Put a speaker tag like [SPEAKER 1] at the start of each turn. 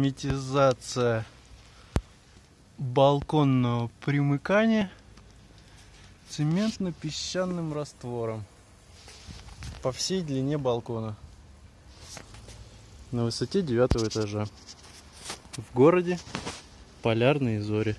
[SPEAKER 1] Герметизация балконного примыкания цементно-песчаным раствором по всей длине балкона на высоте девятого этажа в городе Полярные Зори.